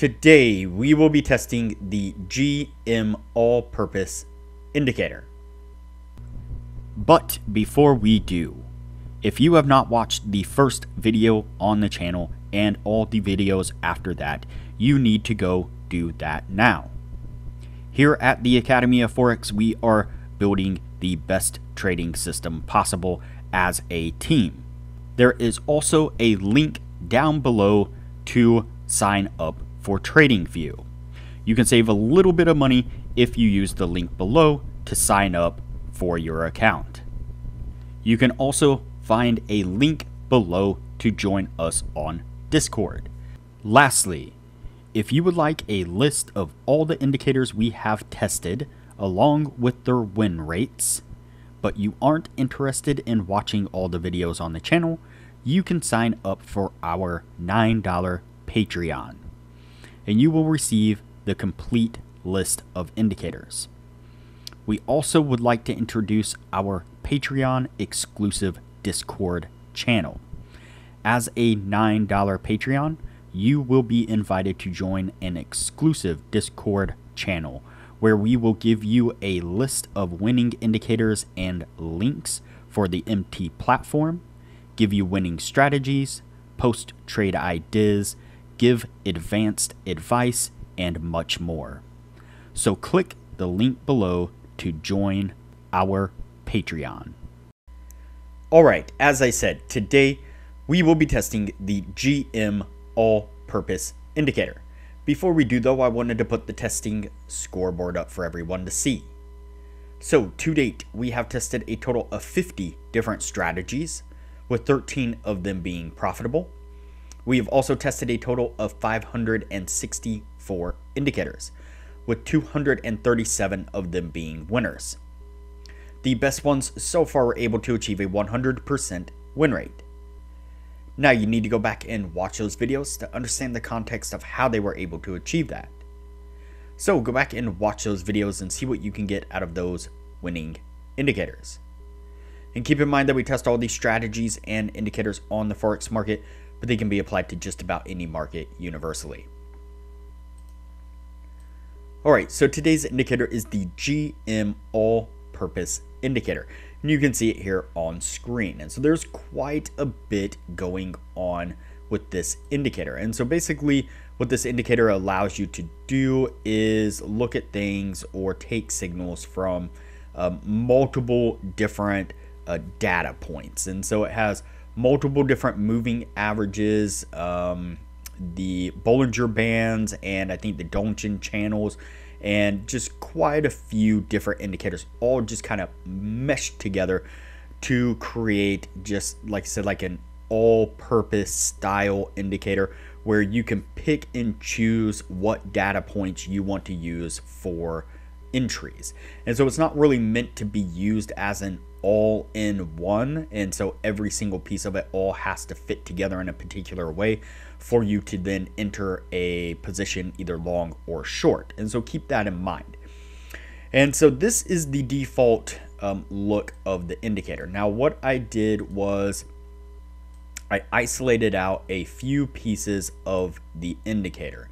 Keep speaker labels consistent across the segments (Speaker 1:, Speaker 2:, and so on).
Speaker 1: Today we will be testing the GM all-purpose indicator. But before we do, if you have not watched the first video on the channel and all the videos after that, you need to go do that now. Here at the Academy of Forex, we are building the best trading system possible as a team. There is also a link down below to sign up for TradingView. You can save a little bit of money if you use the link below to sign up for your account. You can also find a link below to join us on Discord. Lastly, if you would like a list of all the indicators we have tested along with their win rates, but you aren't interested in watching all the videos on the channel, you can sign up for our $9 Patreon and you will receive the complete list of indicators. We also would like to introduce our Patreon exclusive Discord channel. As a $9 Patreon, you will be invited to join an exclusive Discord channel where we will give you a list of winning indicators and links for the MT platform, give you winning strategies, post trade ideas, give advanced advice, and much more. So click the link below to join our Patreon. Alright, as I said, today we will be testing the GM All Purpose Indicator. Before we do though, I wanted to put the testing scoreboard up for everyone to see. So, to date, we have tested a total of 50 different strategies, with 13 of them being profitable we have also tested a total of 564 indicators, with 237 of them being winners. The best ones so far were able to achieve a 100% win rate. Now you need to go back and watch those videos to understand the context of how they were able to achieve that. So go back and watch those videos and see what you can get out of those winning indicators. And keep in mind that we test all these strategies and indicators on the Forex market but they can be applied to just about any market universally. Alright, so today's indicator is the GM All-Purpose Indicator. And you can see it here on screen. And so there's quite a bit going on with this indicator. And so basically what this indicator allows you to do is look at things or take signals from um, multiple different uh, data points. And so it has multiple different moving averages, um, the Bollinger Bands, and I think the Donchian channels, and just quite a few different indicators, all just kind of meshed together to create just like I said, like an all-purpose style indicator where you can pick and choose what data points you want to use for entries. And so it's not really meant to be used as an all in one. And so every single piece of it all has to fit together in a particular way for you to then enter a position either long or short. And so keep that in mind. And so this is the default um, look of the indicator. Now, what I did was I isolated out a few pieces of the indicator.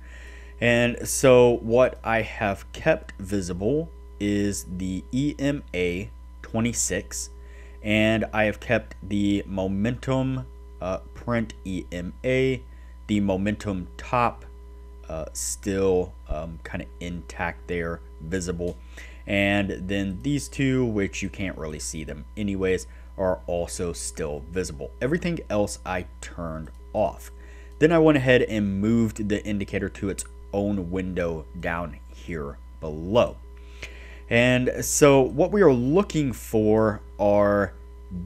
Speaker 1: And so what I have kept visible is the EMA 26 and I have kept the momentum uh, print EMA, the momentum top uh, still um, kind of intact there, visible. And then these two, which you can't really see them anyways, are also still visible. Everything else I turned off. Then I went ahead and moved the indicator to its own window down here below. And so what we are looking for are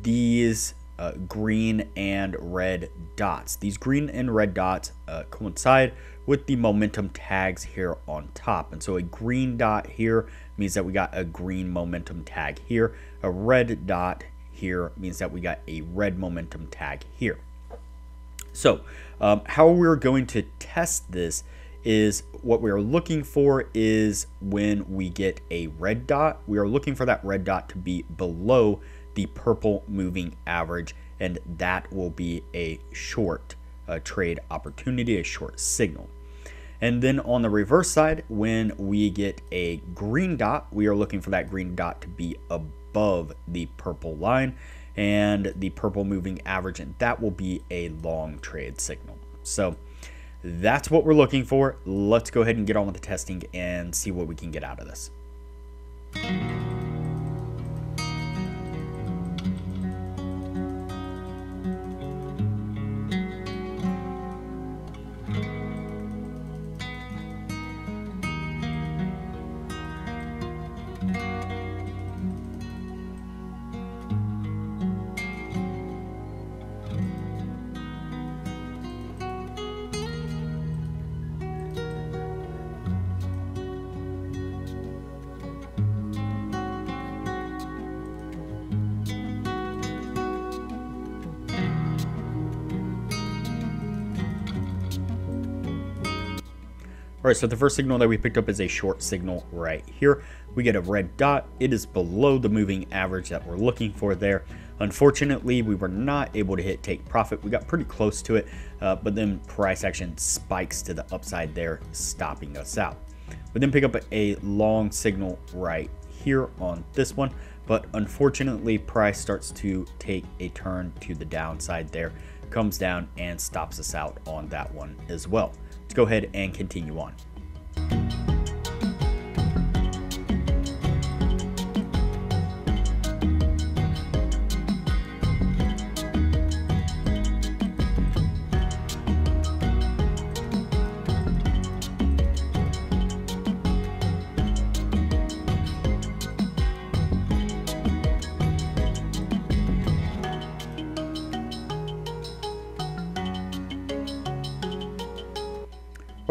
Speaker 1: these uh, green and red dots. These green and red dots uh, coincide with the momentum tags here on top. And so a green dot here means that we got a green momentum tag here. A red dot here means that we got a red momentum tag here. So um, how we're going to test this is what we are looking for is when we get a red dot, we are looking for that red dot to be below the purple moving average, and that will be a short trade opportunity, a short signal. And then on the reverse side, when we get a green dot, we are looking for that green dot to be above the purple line and the purple moving average, and that will be a long trade signal. So that's what we're looking for. Let's go ahead and get on with the testing and see what we can get out of this. All right, so the first signal that we picked up is a short signal right here. We get a red dot. It is below the moving average that we're looking for there. Unfortunately, we were not able to hit take profit. We got pretty close to it, uh, but then price action spikes to the upside there, stopping us out. We then pick up a long signal right here on this one, but unfortunately, price starts to take a turn to the downside there, comes down and stops us out on that one as well. Let's go ahead and continue on.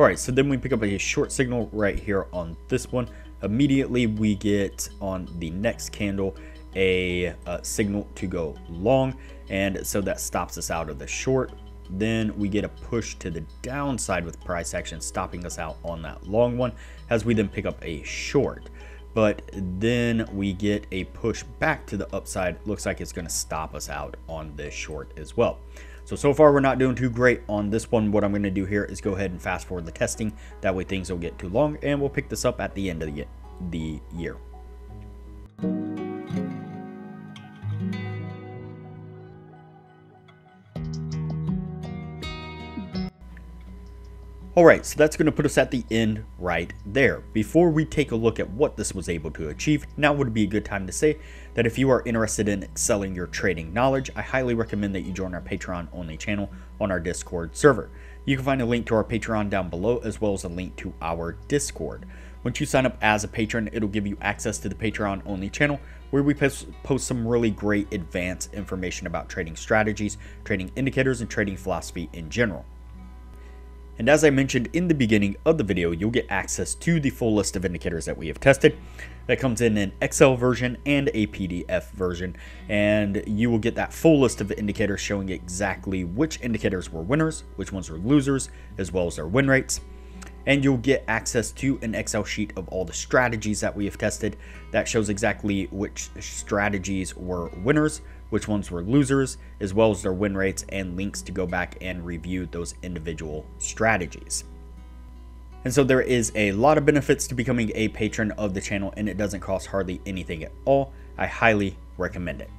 Speaker 1: All right, so then we pick up a short signal right here on this one. Immediately we get on the next candle a, a signal to go long, and so that stops us out of the short. Then we get a push to the downside with price action stopping us out on that long one as we then pick up a short. But then we get a push back to the upside. Looks like it's going to stop us out on this short as well. So, so far we're not doing too great on this one. What I'm going to do here is go ahead and fast forward the testing. That way things don't get too long and we'll pick this up at the end of the, the year. Alright, so that's going to put us at the end right there. Before we take a look at what this was able to achieve, now would be a good time to say that if you are interested in excelling your trading knowledge, I highly recommend that you join our Patreon only channel on our Discord server. You can find a link to our Patreon down below as well as a link to our Discord. Once you sign up as a patron, it'll give you access to the Patreon only channel where we post, post some really great advanced information about trading strategies, trading indicators, and trading philosophy in general. And as I mentioned in the beginning of the video, you'll get access to the full list of indicators that we have tested. That comes in an Excel version and a PDF version. And you will get that full list of indicators showing exactly which indicators were winners, which ones were losers, as well as their win rates and you'll get access to an Excel sheet of all the strategies that we have tested that shows exactly which strategies were winners, which ones were losers, as well as their win rates and links to go back and review those individual strategies. And so there is a lot of benefits to becoming a patron of the channel and it doesn't cost hardly anything at all. I highly recommend it.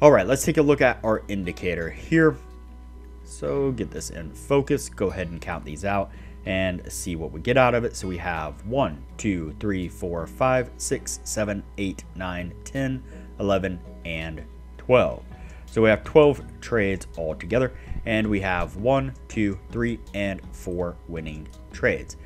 Speaker 1: All right, let's take a look at our indicator here. So get this in focus, go ahead and count these out and see what we get out of it. So we have 1, 2, 3, 4, 5, 6, 7, 8, 9, 10, 11, and 12. So we have 12 trades all together, and we have 1, 2, 3, and 4 winning trades.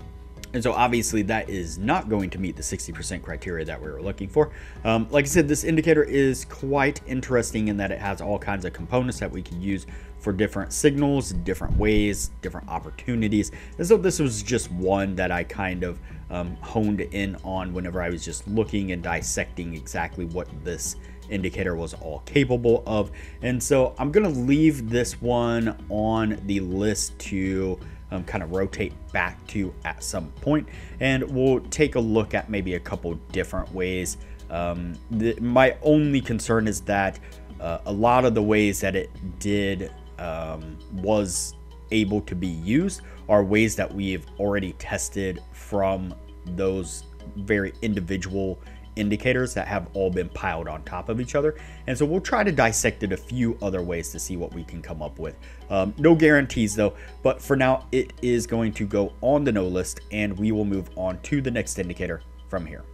Speaker 1: And so obviously that is not going to meet the 60% criteria that we were looking for. Um, like I said, this indicator is quite interesting in that it has all kinds of components that we can use for different signals, different ways, different opportunities. And so this was just one that I kind of um, honed in on whenever I was just looking and dissecting exactly what this indicator was all capable of. And so I'm to leave this one on the list to um, kind of rotate back to at some point, and we'll take a look at maybe a couple different ways. Um, the, my only concern is that uh, a lot of the ways that it did um, was able to be used are ways that we've already tested from those very individual indicators that have all been piled on top of each other. And so we'll try to dissect it a few other ways to see what we can come up with. Um, no guarantees though, but for now it is going to go on the no list and we will move on to the next indicator from here.